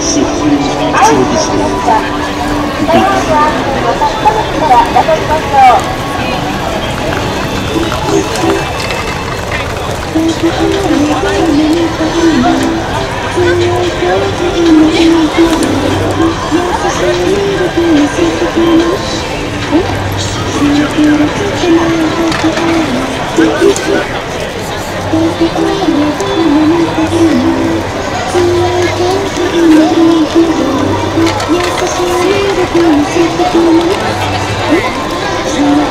しっかり調理して。い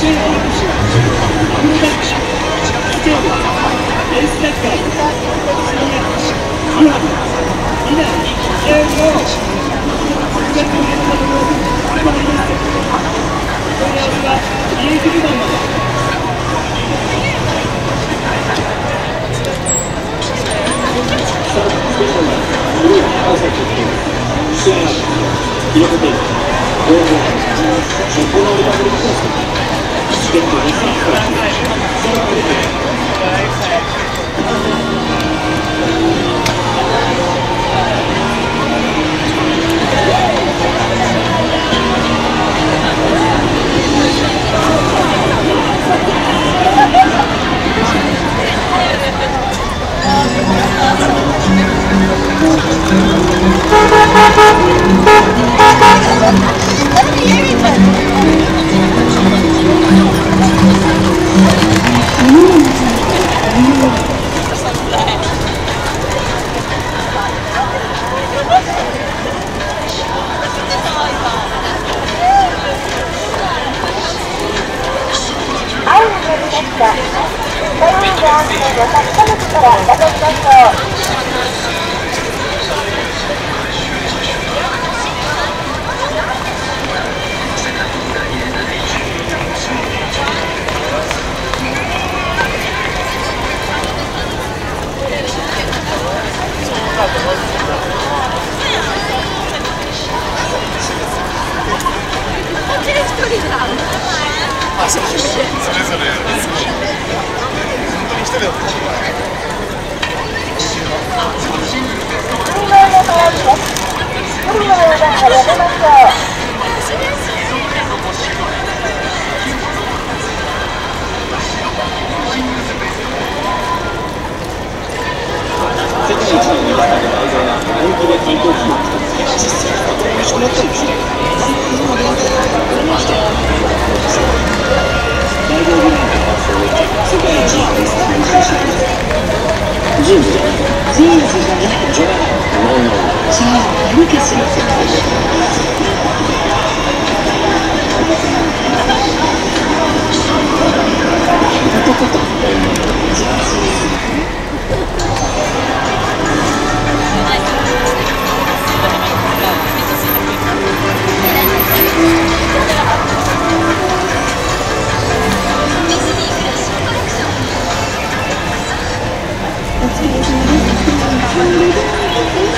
だ新体験からライブダンスステーション世界一の Thank you. 皆さんの愛情が本気で人口費を実際苦しくなったりして。大 Thank you.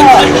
コー。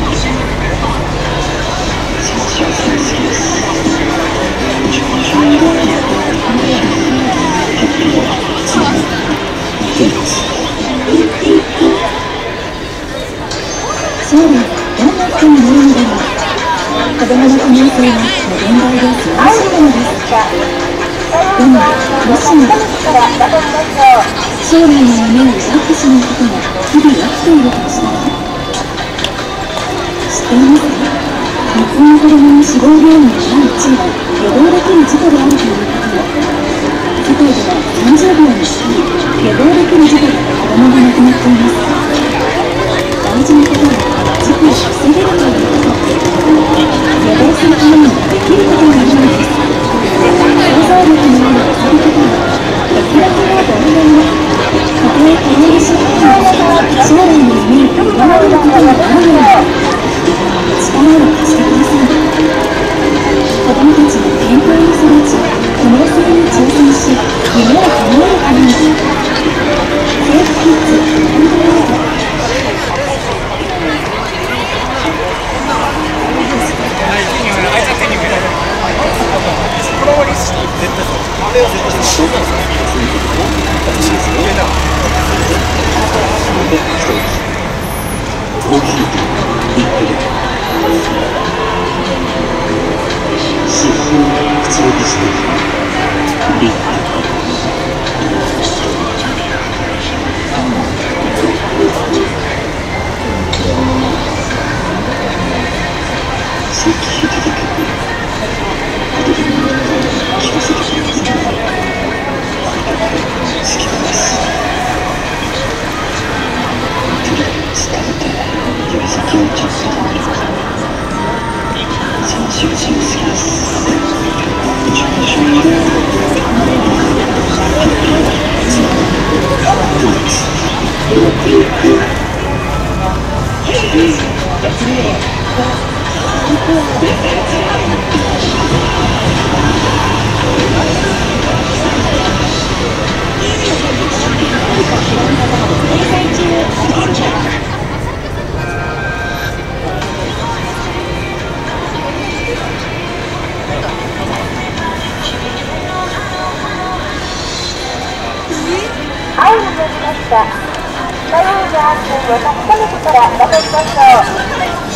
見ています。将来どんな人になるのだろう子供の可能性は無限大で素晴らしいものです。でももしも将来の夢を奪ってしまうことが日々起きているとしたら知っています。か日本の子供の死亡原因の第1位は予防できる事故であるということを世界では30秒に1人予防できる事故で子供が亡くなっています大事なことは事故を防げるということ予防するためにできることがあるのです。想像力 получил. 指先安全を確かめてから渡りましょう。